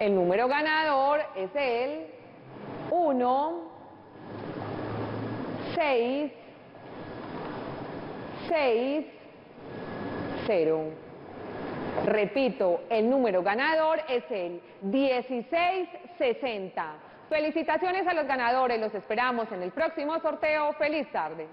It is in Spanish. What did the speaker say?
El número ganador es el 1, 6, 6, 0. Repito, el número ganador es el 1660. Felicitaciones a los ganadores, los esperamos en el próximo sorteo. Feliz tarde.